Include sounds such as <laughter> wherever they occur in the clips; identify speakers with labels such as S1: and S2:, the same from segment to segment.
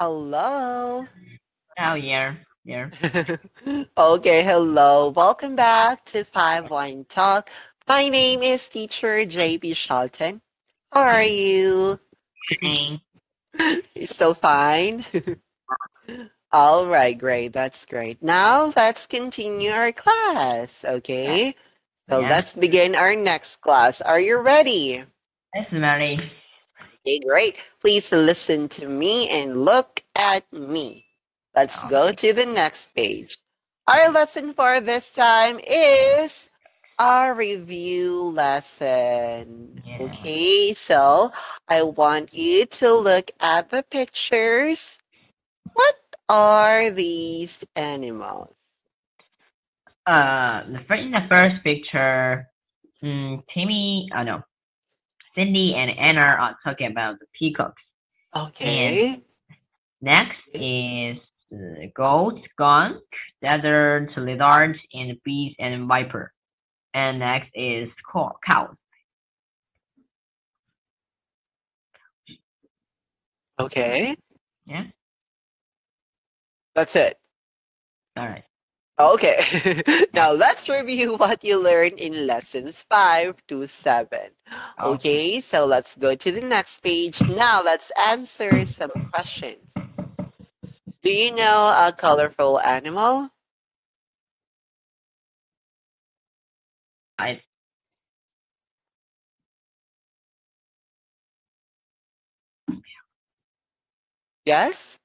S1: Hello.
S2: Oh, yeah, yeah. <laughs>
S1: okay, hello. Welcome back to 51Talk. My name is Teacher JB Shelton. How are you? <laughs> You still fine? <laughs> All right, great. That's great. Now let's continue our class, okay? So
S2: Yeah.
S1: let's begin our next class. Are you ready?
S2: That's very
S1: Okay, great. Please listen to me and look at me. Let's go to the next page. Our lesson for this time is our review lesson.
S2: Yeah.
S1: Okay, so I want you to look at the pictures. What are these animals?
S2: uh the in the first picture, um, Timmy, oh no, Cindy and Anna are talking about the peacocks.
S1: Okay.
S2: And Next is uh, goat, skunk, desert, lizard, and bees and viper. And next is cow, cows.
S1: Okay.
S2: Yeah.
S1: That's it.
S2: All right.
S1: Okay. <laughs> now let's review what you learned in lessons 5 to 7. Okay, so let's go to the next page. Now let's answer some questions. Do you know a colorful animal?
S2: I
S1: Yes?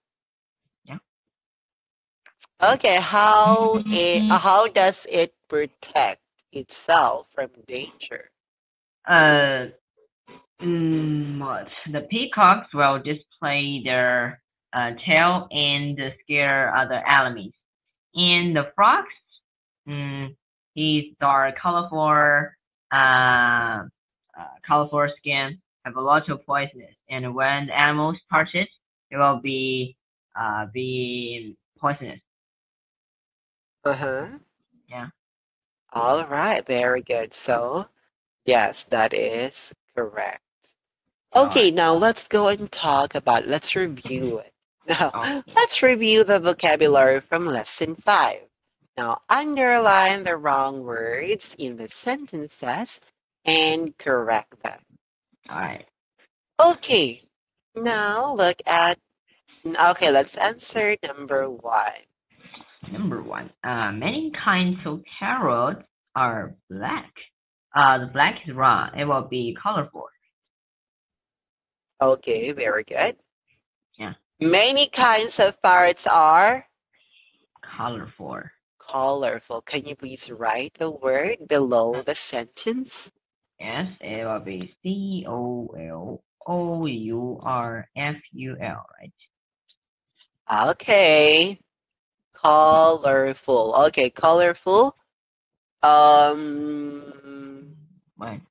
S1: Okay, how it, how does it protect itself from danger?
S2: Uh, mm, what? The peacocks will display their uh, tail and scare other enemies. And the frogs, mm, his dark, colorful, uh, uh, colorful skin have a lot of poisonous. And when animals touch it, it will be uh, be poisonous.
S1: Uh-huh.
S2: Yeah.
S1: All right, very good. So, yes, that is correct. Okay, now let's go and talk about, let's review it. <laughs> Now,
S2: Oh.
S1: let's review the vocabulary from lesson 5. Now, underline the wrong words in the sentences and correct them.
S2: All right.
S1: Okay, now look at, okay, let's answer number 1.
S2: Number one, uh, many kinds of carrots are black. Uh, the black is wrong. It will be colorful.
S1: Okay, very good.
S2: Yeah.
S1: Many kinds of parrots are
S2: Colorful.
S1: colorful. Can you please write the word below the sentence?
S2: Yes, it will be C O L O U R F U L, right?
S1: Okay. Colorful. Okay, colorful. Um,
S2: Right.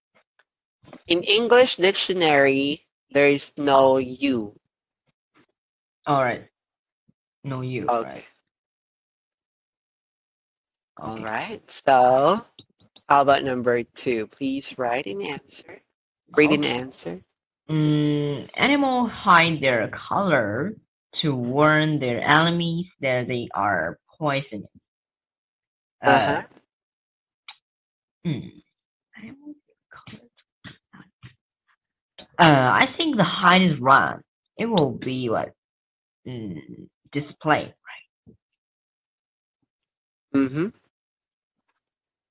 S1: in English dictionary, there is no U.
S2: All right. No, you.
S1: Okay.
S2: Right.
S1: All
S2: Okay.
S1: right. So, how about number two? Please write an answer. Read an answer.
S2: Mm, animals hide their color to warn their enemies that they are poisonous. Uh,
S1: Uh-huh.
S2: Hmm. Animals color. Uh, I think the height is wrong. It will be what? Mm, display, right?
S1: Mm-hmm.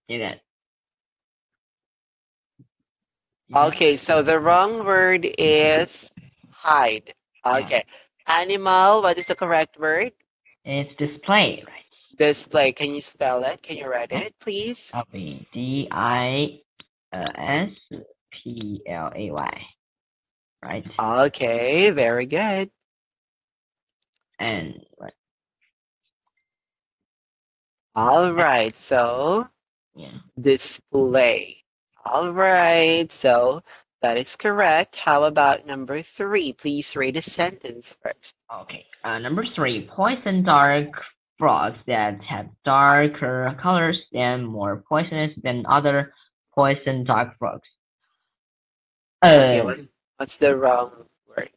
S2: Get.
S1: Okay, so the wrong word is hide. Okay. Animal, what is the correct word?
S2: It's display, right?
S1: Display. Can you spell it? Can you write it, please?
S2: Be D I S P L A Y, right?
S1: Okay, very good.
S2: And what?
S1: All right, so
S2: Yeah.
S1: display. All right, so that is correct. How about number three? Please read a sentence first.
S2: Okay. Uh, number three, poison dart frogs that have darker colors and more poisonous than other poison dart frogs.
S1: Okay,
S2: Uh,
S1: what's, what's the wrong word?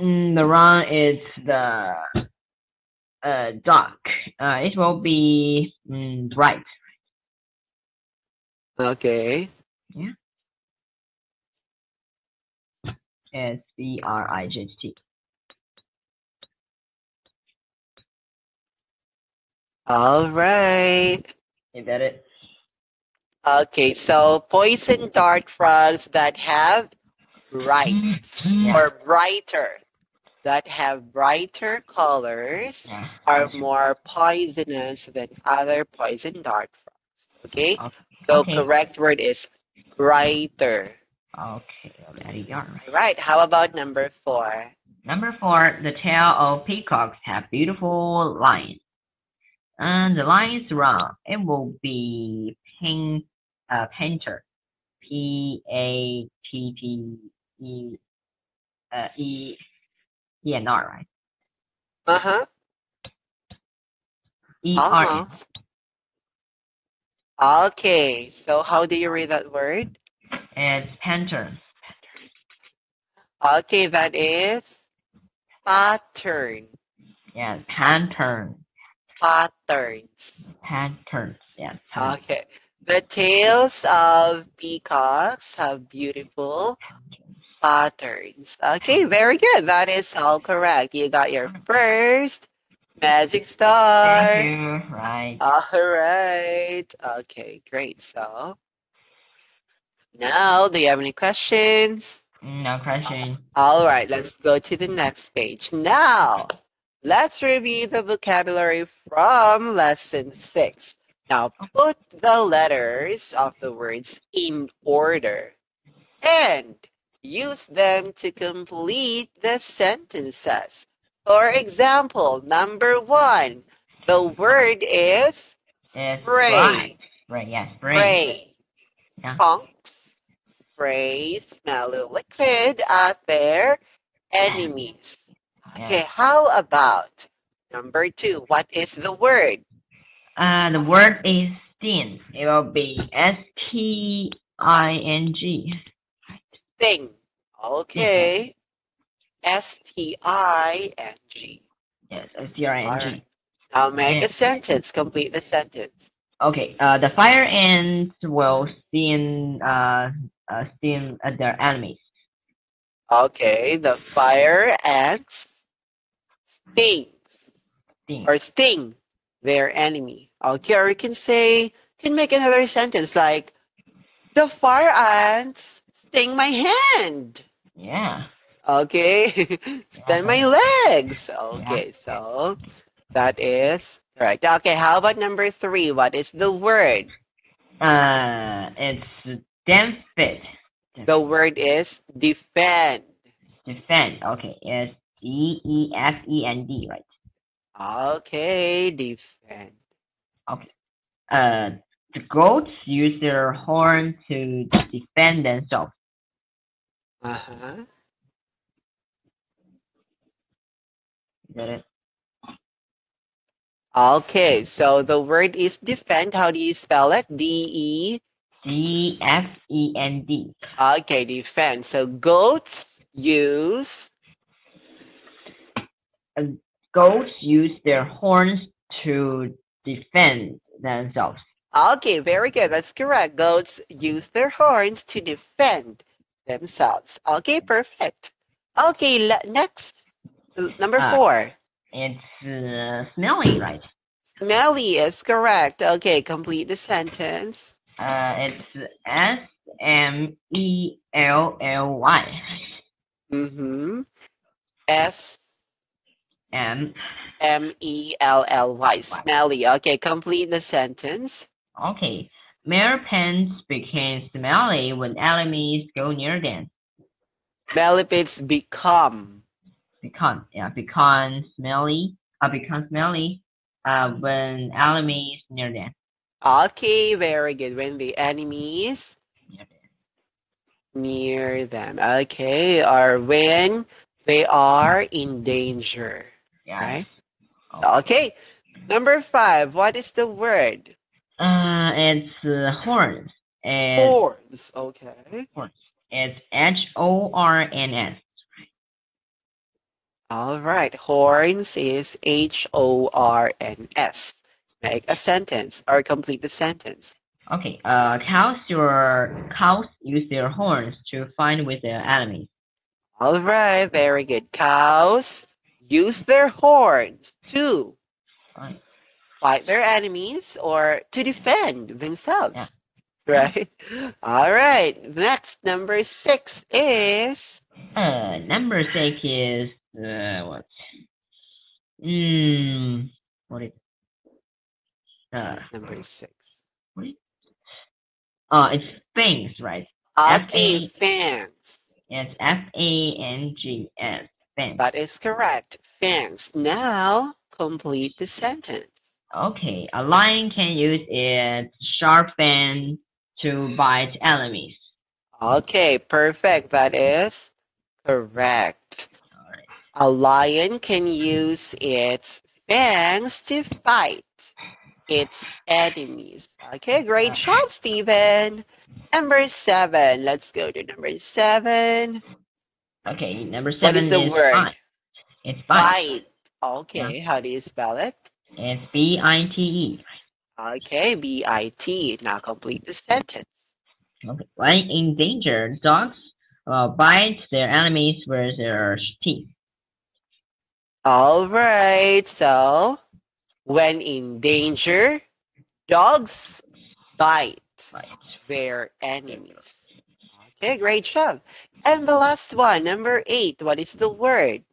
S2: Mm, the wrong is the uh, dark. Uh, it will be mm, bright.
S1: Okay.
S2: S B R I G H T.
S1: All right.
S2: Is that it?
S1: Okay, so poison dart frogs that have bright
S2: Yeah.
S1: or brighter, that have brighter colors
S2: Yeah.
S1: are more poisonous than other poison dart frogs. Okay?
S2: Okay.
S1: So
S2: Okay.
S1: correct word is brighter.
S2: Okay, there you go.
S1: Right. How about number four?
S2: Number four, the tail of peacocks have beautiful lines. And the line is round. It will be paint, uh, painter. P A T T E uh, E E N R, right?
S1: Uh-huh.
S2: E R N.
S1: Uh-huh. Okay. So how do you read that word?
S2: It's painter.
S1: Okay, that is pattern.
S2: Yes, pattern.
S1: Patterns.
S2: Patterns. Yes.
S1: Okay. The tails of peacocks have beautiful patterns. Okay, very good. That is all correct. You got your first magic star.
S2: Thank you. Right.
S1: All right. Okay, great. So now, do you have any questions?
S2: No question.
S1: All right, let's go to the next page. Now, let's review the vocabulary from lesson six. Now, put the letters of the words in order and use them to complete the sentences. For example, number one, the word is
S2: It's
S1: spray.
S2: Right. Yes. Spray.
S1: Spray.
S2: Yeah.
S1: Punks spray smelly liquid at their enemies. Okay, how about number two? What is the word?
S2: Uh, the word is sting. It will be S T I N G.
S1: Sting. Okay. S T I N G.
S2: Yes, S T I N G.
S1: Alright. Now make a sentence. Complete the sentence.
S2: Okay. Uh, the fire ants will sting. Uh, uh, sting uh, their enemies.
S1: Okay, the fire ants stings
S2: Sting.
S1: or sting their enemy. Okay, or you can say, can make another sentence like, the fire ants sting my hand.
S2: Yeah.
S1: Okay, <laughs> sting my legs. Okay, so that is correct. Okay, how about number three? What is the word?
S2: Uh, it's defend.
S1: The word is defend.
S2: Defend. Okay. It's D E F E N D. Right.
S1: Okay, defend. Okay.
S2: Uh, the goats use their horn to defend themselves.
S1: Uh-huh.
S2: Is that it?
S1: Okay, so the word is defend. How do you spell it? D
S2: D F E N D.
S1: Okay, defend. So goats use.
S2: Goats use their horns to defend themselves.
S1: Okay, very good. That's correct. Goats use their horns to defend themselves. Okay, perfect. Okay, le- next. Number
S2: Ah.
S1: four.
S2: It's uh, smelly, right?
S1: Smelly is correct. Okay, complete the sentence.
S2: Uh, it's S M E L L Y.
S1: Mm-hmm. S
S2: M.
S1: M E L L Y. Smelly. Okay, complete the sentence.
S2: Okay. Male pens became smelly when enemies go near them.
S1: Millipedes become.
S2: Become yeah, become smelly. Uh, become smelly. Uh, when enemies near them.
S1: Okay, very good. When the enemies
S2: Near them.
S1: near them. Okay, or when they are in danger.
S2: Yeah.
S1: Right?
S2: Okay.
S1: Okay, number five. What is the word?
S2: Uh, it's uh, horns. And
S1: Horns. Okay. Horns.
S2: It's H O R N S.
S1: All right. Horns is H O R N S. Make a sentence or complete the sentence.
S2: Okay. Uh, cows your cows use their horns to fight with their enemies.
S1: All right. Very good. Cows use their horns to
S2: Right.
S1: fight their enemies or to defend themselves.
S2: Yeah.
S1: Right? <laughs> All right. Next, number six is
S2: Uh, number six is uh, what? Hmm. What is? Uh,
S1: number six.
S2: oh, it's fangs, right?
S1: Okay, fangs.
S2: It's F A N G S. Fangs.
S1: That is correct. Fangs. Now complete the sentence.
S2: Okay, a lion can use its sharp fangs to bite enemies.
S1: Okay, perfect. That is correct.
S2: Alright.
S1: A lion can use its fangs to fight its enemies. Okay, great job, Stephen. Number seven. Let's go to number seven.
S2: Okay, number seven
S1: What is the word?
S2: bite. It's bite.
S1: Fight. Okay, how do you spell it?
S2: It's B I T E.
S1: Okay, B I T. Now complete the sentence.
S2: Okay. When in danger, dogs uh, bite their enemies with their teeth.
S1: All right. So, when in danger, dogs bite their enemies. Okay, great job. And the last one, number eight. What is the word?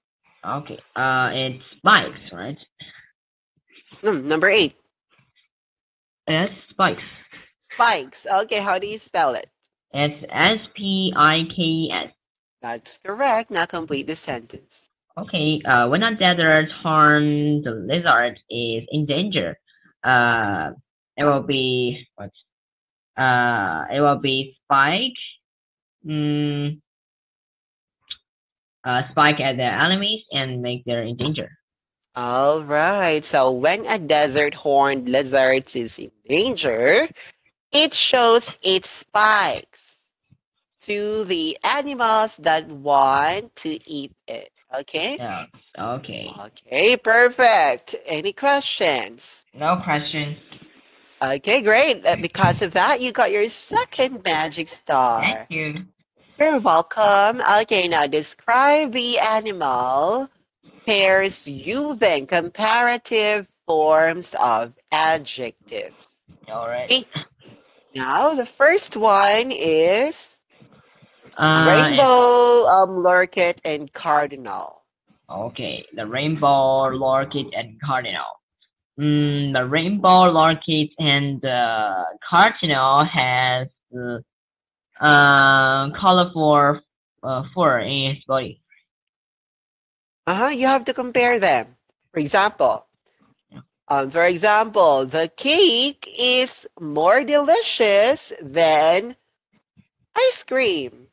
S2: Okay. Uh, it's spikes, right?
S1: Hmm, number eight,
S2: It's spikes.
S1: spikes. Okay, how do you spell it?
S2: It's S P I K E S.
S1: That's correct. Now complete the sentence.
S2: Okay, uh, when a desert horned lizard is in danger, uh, it will be what? Uh, it will be spike. Mm, uh, spike at their enemies and make them in danger.
S1: All right. So when a desert horned lizard is in danger, it shows its spikes to the animals that want to eat it. Okay?
S2: Yeah. Okay.
S1: Okay, perfect. Any questions?
S2: No questions.
S1: Okay, great. Because of that, you got your second magic star.
S2: Thank you.
S1: You're welcome. Okay, now describe the animal pairs using comparative forms of adjectives.
S2: All right.
S1: Okay. Now, the first one is
S2: Uh,
S1: rainbow, um, lorikeet, and cardinal.
S2: Okay, the rainbow lorikeet and cardinal. Mm, the rainbow lorikeet and the cardinal has uh, uh, colorful uh, fur in its body.
S1: Uh-huh, you have to compare them. For example,
S2: Yeah.
S1: um, for example, the cake is more delicious than ice cream.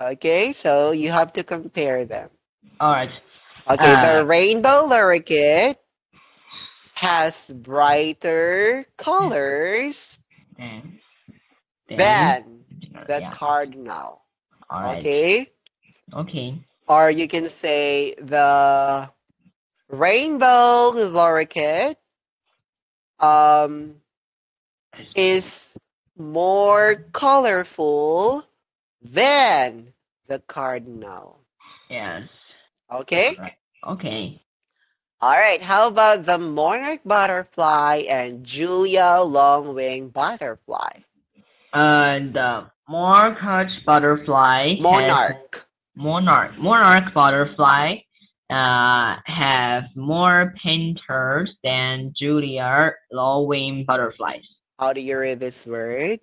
S1: Okay, so you have to compare them.
S2: All right.
S1: Okay, the
S2: Uh,
S1: rainbow lorikeet has brighter colors
S2: Then,
S1: than the
S2: yeah.
S1: cardinal.
S2: All right.
S1: Okay?
S2: Okay.
S1: Or you can say the rainbow lorikeet um, is more colorful than the cardinal.
S2: Yes.
S1: Okay?
S2: Okay.
S1: All right. How about the monarch butterfly and Julia longwing butterfly?
S2: Uh, the monarch butterfly.
S1: Monarch.
S2: monarch monarch butterfly uh, have more painters than Julia longwing butterflies.
S1: How do you read this word?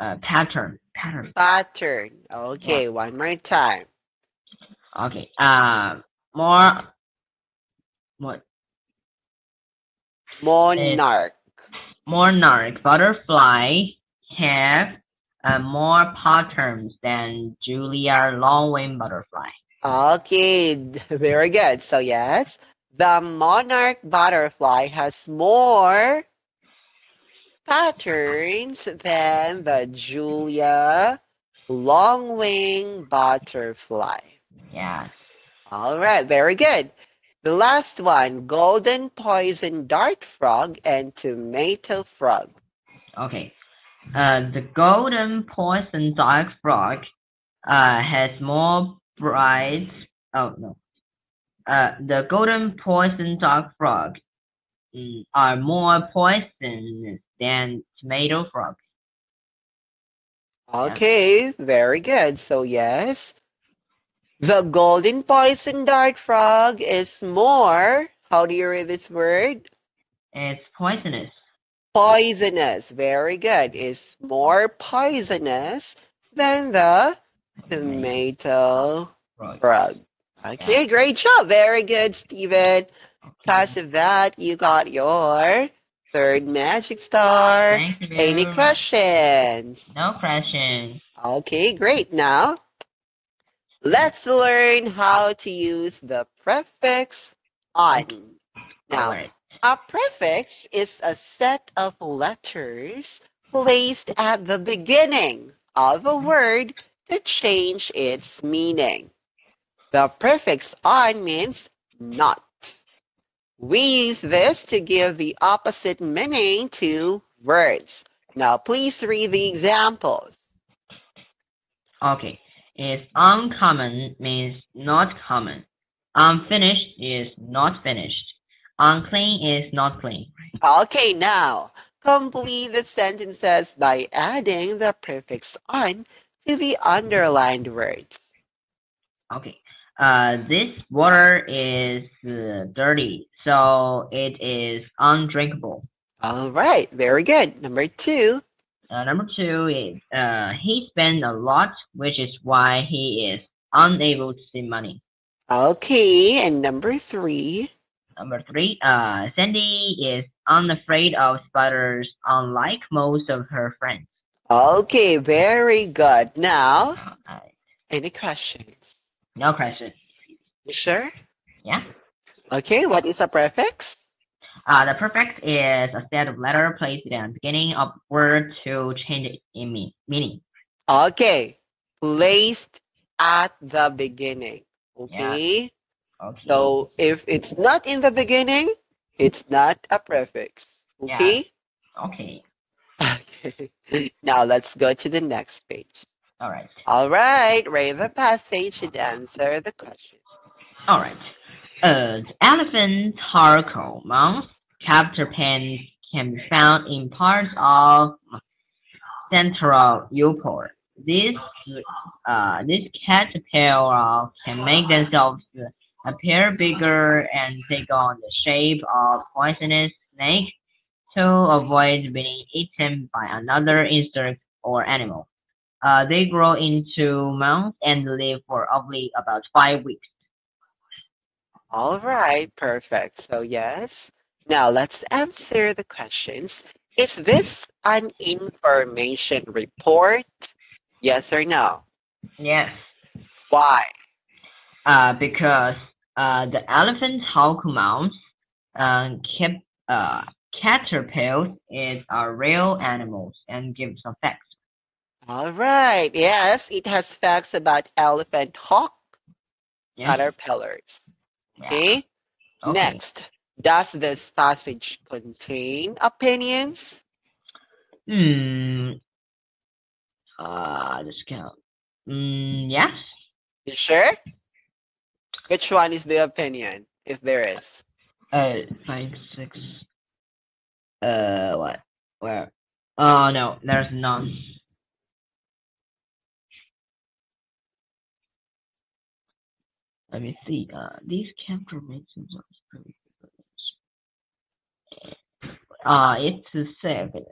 S2: Uh, pattern pattern.
S1: Pattern. Okay, one more time.
S2: Okay. Uh, more what
S1: Monarch.
S2: monarch butterfly have uh, more patterns than Julia long-wing butterfly.
S1: Okay, <laughs> very good. So yes, the monarch butterfly has more patterns than the Julia longwing butterfly.
S2: Yeah.
S1: All right, very good. The last one, golden poison dart frog and tomato frog.
S2: Okay. Uh, the golden poison dart frog uh, has more bright. Oh no. Uh, the golden poison dart frog mm, are more poisonous than tomato frog.
S1: Okay, very good. So yes, the golden poison dart frog is more, how do you read this word?
S2: It's poisonous.
S1: Poisonous. Very good. Is more poisonous than the tomato
S2: Frog.
S1: frog. Okay, great job. Very good, Steven.
S2: Okay.
S1: Because of that, you got your third magic star. Any questions?
S2: No questions.
S1: Okay, great. Now, let's learn how to use the prefix un. Now,
S2: Alright.
S1: a prefix is a set of letters placed at the beginning of a mm-hmm. word to change its meaning. The prefix un means not. We use this to give the opposite meaning to words. Now, please read the examples.
S2: Okay. It's uncommon means not common. Unfinished is not finished. Unclean is not clean.
S1: Okay, now complete the sentences by adding the prefix un to the underlined words.
S2: Okay. Uh, this water is uh, dirty, so it is undrinkable.
S1: All right, very good. Number two.
S2: Uh, number two is uh, he spent a lot, which is why he is unable to see money.
S1: Okay, and number three.
S2: Number three, uh, Sandy is unafraid of spiders, unlike most of her friends.
S1: Okay, very good. Now,
S2: Uh,
S1: any questions?
S2: no questions.
S1: You sure?
S2: Yeah.
S1: Okay, what is a prefix?
S2: Uh, the prefix is a set of letters placed at the beginning of word to change it in mean, meaning.
S1: Okay, placed at the beginning. Okay,
S2: Okay.
S1: so if it's not in the beginning, it's not a prefix.
S2: Yeah.
S1: Okay?
S2: Okay.
S1: Okay. <laughs> Now let's go to the next page.
S2: All right.
S1: All right, read the passage and answer the question.
S2: All right. Elephant hawk mouse caterpillars can be found in parts of central Europe. This uh, this caterpillar can make themselves appear bigger and take on the shape of poisonous snake to avoid being eaten by another insect or animal. Uh, they grow into mouse and live for only about five weeks.
S1: All right, perfect. So, yes. Now, let's answer the questions. Is this an information report? Yes or no?
S2: Yes.
S1: Why?
S2: Uh, because uh, the elephant hawk mouse uh, kept, uh, caterpillars is are real animals and gives some facts.
S1: All right. Yes, it has facts about elephant hawk
S2: Yes.
S1: caterpillars. Okay.
S2: Okay.
S1: Next, does this passage contain opinions?
S2: Hmm. Uh, just count. Mm, yes.
S1: You sure? Which one is the opinion, if there is?
S2: Uh, five, six. Uh, what? Where? Oh no, there's none. Let me see. Uh, these chemical reactions are pretty Uh, it's the seventh.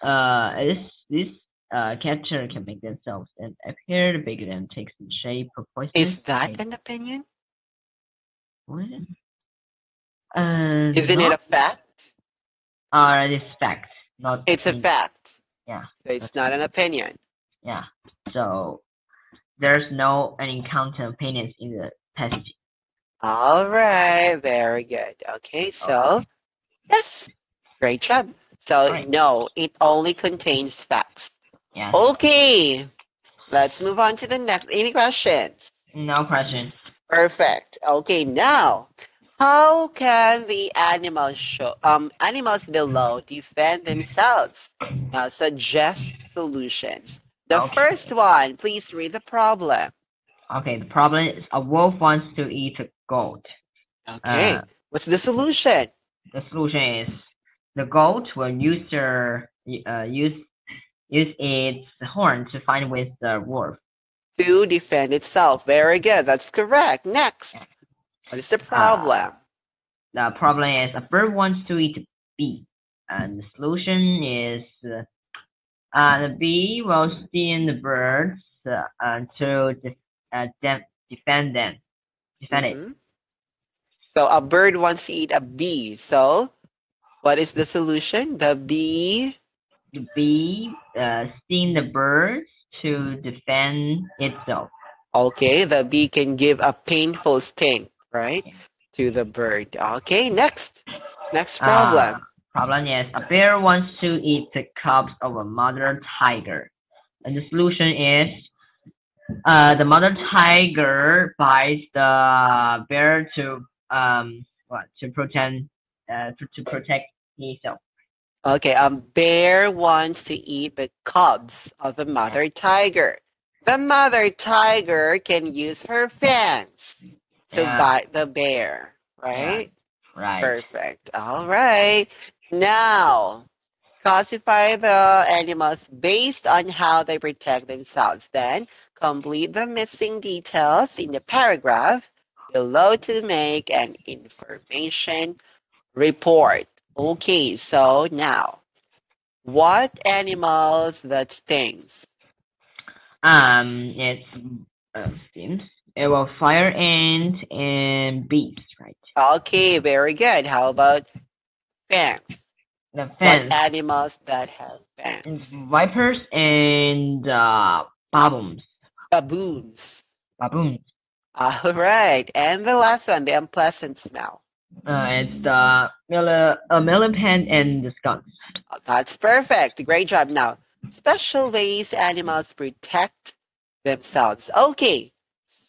S2: Uh, this this uh catcher can make themselves and appear bigger than takes the shape of poison.
S1: Is that an opinion?
S2: What? Uh,
S1: Isn't it a fact?
S2: Uh, it's fact, not.
S1: It's a fact.
S2: Yeah.
S1: So it's not an opinion.
S2: Yeah. So there's no any counter opinions in the passage.
S1: All right, very good. Okay, so yes, great job. So
S2: Right.
S1: no, it only contains facts.
S2: Yeah.
S1: Okay, let's move on to the next. Any questions?
S2: No question.
S1: Perfect. Okay, now, how can the animals show um animals below defend themselves? Now suggest solutions. The
S2: Okay.
S1: first one, please read the problem.
S2: Okay, the problem is a wolf wants to eat a goat.
S1: Okay.
S2: Uh,
S1: What's the solution?
S2: The solution is the goat will use their uh, use use its horn to fight with the wolf.
S1: To defend itself. Very good. That's correct. Next. What is the problem?
S2: The problem is a bird wants to eat a bee, and the solution is uh, uh, the bee will sting the birds uh, uh, to uh, de- defend them. Defend it.
S1: Mhm. So a bird wants to eat a bee. So what is the solution? The bee.
S2: The bee uh, sting the bird to defend itself.
S1: Okay, the bee can give a painful sting, right? To the bird. Okay, next. Next problem.
S2: Uh, problem is a bear wants to eat the cubs of a mother tiger, and the solution is uh, the mother tiger bites the bear to um what to protect uh, to, to protect itself.
S1: Okay, a bear wants to eat the cubs of the mother tiger. The mother tiger can use her fangs to
S2: Yeah.
S1: bite the bear, right?
S2: Right.
S1: Perfect. All right. Now, classify the animals based on how they protect themselves. Then, complete the missing details in the paragraph below to make an information report. Okay, so now, what animals that stings?
S2: Um, it's uh, seems it will fire ant and bees, right?
S1: Okay, very good. How about fangs?
S2: The
S1: What animals that have fangs?
S2: vipers and uh, baboons.
S1: Baboons.
S2: Baboons.
S1: All right. And the last one, the unpleasant smell.
S2: Uh, it's the mille, uh, millipede and the skunks.
S1: Oh, That's perfect. Great job. Now, special ways animals protect themselves. Okay.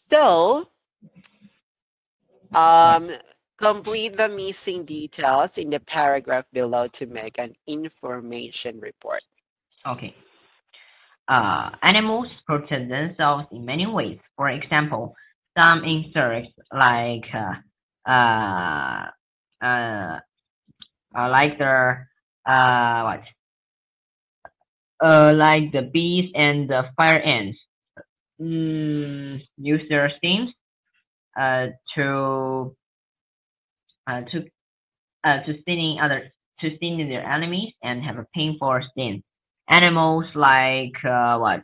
S1: So, um, complete the missing details in the paragraph below to make an information report.
S2: Okay. Uh, animals protect themselves in many ways. For example, some insects like uh, uh, like the uh, what? Uh, like the bees and the fire ants, mm, use their stings uh, to uh, to uh, to sting other to sting their enemies and have a painful sting. Animals like uh, what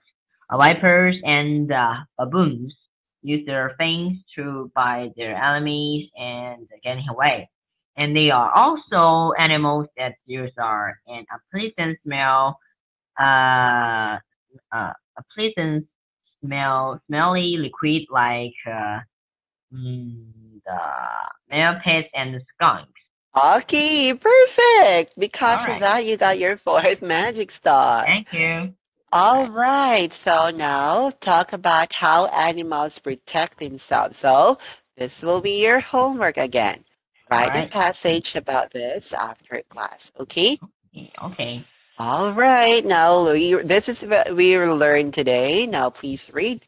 S2: uh, vipers and uh, baboons use their fangs to bite their enemies and getting away. And they are also animals that use are an unpleasant smell, uh, uh, a pleasant smell, smelly liquid like uh, mm, the millipedes and the skunks.
S1: Okay, perfect. Because
S2: All
S1: of that, you got your fourth magic star.
S2: Thank you.
S1: All right. So now talk about how animals protect themselves. So this will be your homework again. Write a passage about this after class. Okay.
S2: Okay.
S1: All right. Now we this is what we learned today. Now please read.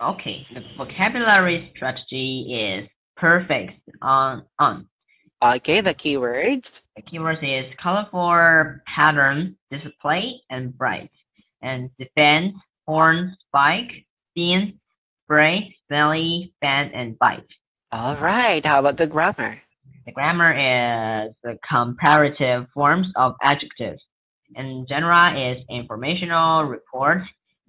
S2: Okay. The vocabulary strategy is perfect on on.
S1: Okay. The keywords.
S2: The keywords is colorful, pattern, display, and bright. And defend, horn, spike, sting, spray, smelly, fan, and bite.
S1: All right. How about the grammar?
S2: The grammar is the comparative forms of adjectives. And genre is informational report.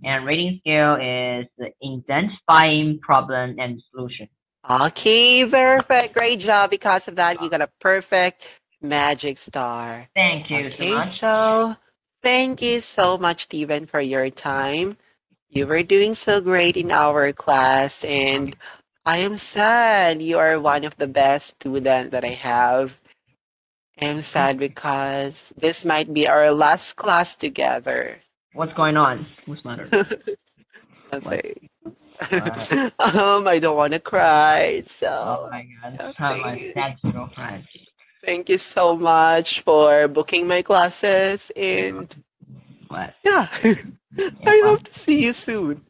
S2: And rating scale is the identifying problem and solution.
S1: Okay. Perfect. Great job. Because of that, you got a perfect magic star.
S2: Thank you
S1: Okay,
S2: so much.
S1: so thank you so much, Stephen, for your time. You were doing so great in our class, and I am sad you are one of the best students that I have. I'm sad because this might be our last class together.
S2: What's going on? What's matter? <laughs>
S1: Okay.
S2: Alright. <laughs>
S1: um, I don't want to cry. So.
S2: Oh
S1: So,
S2: my god, how
S1: thank you.
S2: sad girlfriend.
S1: Thank you so much for booking my classes and
S2: What?
S1: yeah, <laughs>
S2: Yeah,
S1: I hope to see you soon.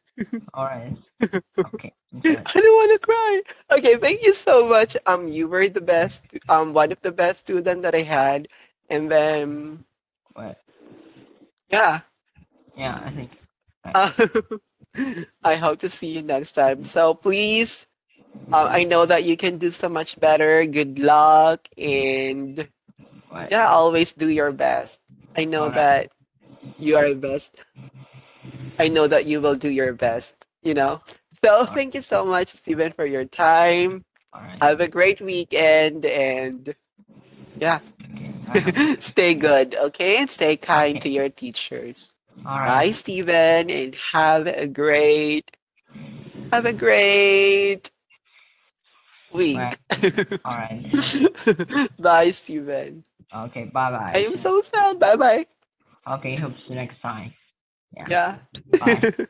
S2: Alright. <laughs> Okay. Enjoy.
S1: I don't want to cry. Okay, thank you so much. Um, you were the best, um, one of the best student that I had, and then
S2: What?
S1: yeah,
S2: Yeah, I think.
S1: uh, I hope to see you next time. So please, uh, I know that you can do so much better. Good luck, and
S2: What?
S1: yeah, always do your best. I know
S2: Alright.
S1: that you are the best. I know that you will do your best. You know. So thank you so much, Steven, for your time.
S2: Alright.
S1: Have a great weekend and yeah,
S2: Okay. <laughs>
S1: Stay good, okay? And stay kind
S2: Okay.
S1: to your teachers. Bye,
S2: Alright.
S1: Steven, and have a great, have a great week.
S2: Alright. <laughs>
S1: Bye, Steven.
S2: Okay. Bye bye.
S1: I am so sad. Bye bye.
S2: Okay. Hope to see you next time.
S1: Yeah.
S2: Bye. <laughs>